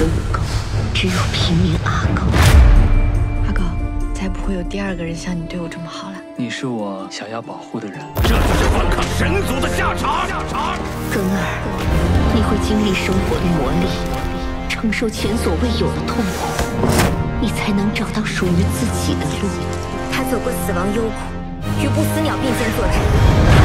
的恶狗只有平民阿狗阿狗再不会有第二个人像你对我这么好了。你是我想要保护的人。这就是反抗神族的下场。下场根儿你会经历生活的磨砺承受前所未有的痛苦你才能找到属于自己的路。他走过死亡幽谷与不死鸟并肩作战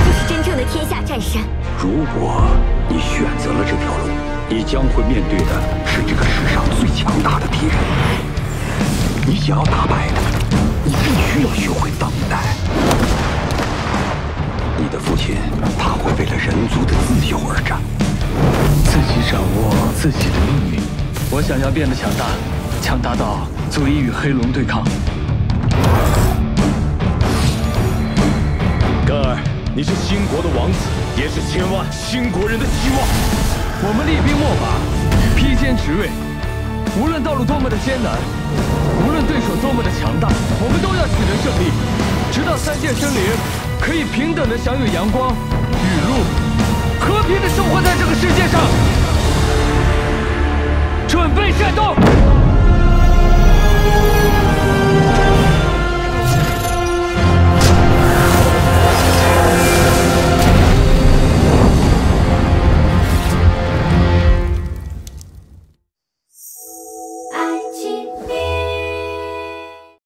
就是真正的天下战神。如果你选择了这条路你将会面对的是这个世上最强大的敌人。你想要打败他，你必须要学会等待。你的父亲，他会为了人族的自由而战，自己掌握自己的命运。我想要变得强大，强大到足以与黑龙对抗。根儿，你是新国的王子，也是千万新国人的希望。我们厉兵秣马，披坚执锐，无论道路多么的艰难，无论对手多么的强大，我们都要取得胜利，直到三界生灵可以平等的享有阳光、雨露，和平的生活在这个世界上。准备战斗！